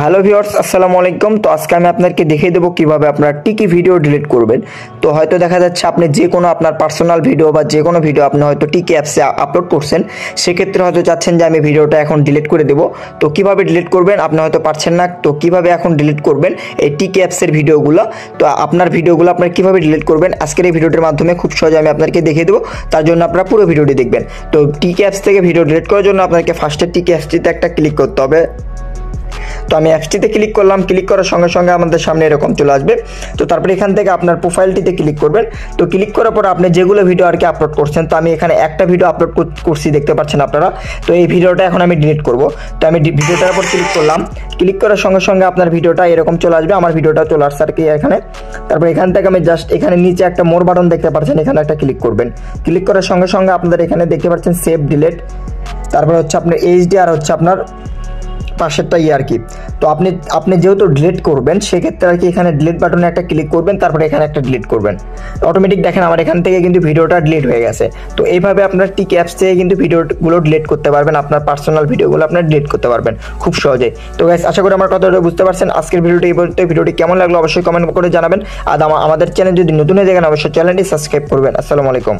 Hello viewers আসসালামু আলাইকুম। তো আজকে আমি আপনাকে দেখিয়ে দেবো কীভাবে আপনার টিকি ভিডিও ডিলিট করবেন। তো হয়তো দেখা যাচ্ছে আপনি যে কোনো আপনার পার্সোনাল ভিডিও বা যে কোনো ভিডিও আপনি হয়তো টিকি অ্যাপসে আপলোড করছেন, সেক্ষেত্রে হয়তো চাচ্ছেন যে আমি ভিডিওটা এখন ডিলিট করে দেবো। তো কীভাবে ডিলিট করবেন আপনি হয়তো পারছেন না। তো কীভাবে এখন ডিলিট করবেন এই টিকি অ্যাপসের ভিডিওগুলো তো আপনার ভিডিওগুলো আপনার কীভাবে ডিলিট করবেন? আজকের এই ভিডিওটির মাধ্যমে খুব সহজে আমি আপনাকে দেখিয়ে দেবো। তার জন্য আপনারা পুরো ভিডিওটি দেখবেন। তো টিকি অ্যাপস থেকে ভিডিও ডিলিট করার জন্য আপনাকে ফার্স্টে টিকি অ্যাপসটিতে একটা ক্লিক করতে হবে। তো আমি অ্যাপসটিতে ক্লিক করলাম ক্লিক করার সঙ্গে সঙ্গে আমাদের সামনে এরকম চলে আসবে। তো তারপরে এখান থেকে আপনার প্রোফাইলটিতে ক্লিক করবেন। তো ক্লিক করার পর আপনি যেগুলো ভিডিও আর কি আপলোড করছেন, তো আমি এখানে একটা ভিডিও আপলোড করছি, দেখতে পাচ্ছেন আপনারা। তো এই ভিডিওটা এখন আমি ডিলিট করব। তো আমি ভিডিওটার উপর ক্লিক করলাম। ক্লিক করার সঙ্গে সঙ্গে আপনার ভিডিওটা এরকম চলে আসবে। আমার ভিডিওটা চলে আসছে আর কি এখানে। তারপর এখান থেকে আমি জাস্ট এখানে নিচে একটা মোর বাটন দেখতে পাচ্ছেন, এখানে একটা ক্লিক করবেন। ক্লিক করার সঙ্গে সঙ্গে আপনাদের এখানে দেখতে পাচ্ছেন সেভ ডিলেট তারপরে হচ্ছে আপনার এইচডি আর হচ্ছে আপনার পাশেরটা ইয়ে আর কি। তো আপনি আপনি যেহেতু ডিলিট করবেন, সেক্ষেত্রে আর কি এখানে ডিলিট বাটনে একটা ক্লিক করবেন, তারপরে এখানে একটা ডিলিট করবেন। অটোমেটিক দেখেন আমার এখান থেকে কিন্তু ভিডিওটা ডিলিট হয়ে গেছে। তো এইভাবে আপনার টিক অ্যাপস থেকে কিন্তু ভিডিওগুলো ডিলিট করতে পারবেন, আপনার পার্সোনাল ভিডিওগুলো আপনার ডিলিট করতে পারবেন খুব সহজেই তো গাইস আশা করি আমার কথাটা বুঝতে পারছেন। আজকের ভিডিওটি এই পর্যন্ত। ভিডিওটি কেমন লাগল অবশ্যই কমেন্ট করে জানাবেন। আর আমাদের চ্যানেল যদি নতুন হয়ে দেখেন অবশ্যই চ্যানেলটি সাবস্ক্রাইব করবেন। আসসালামু আলাইকুম।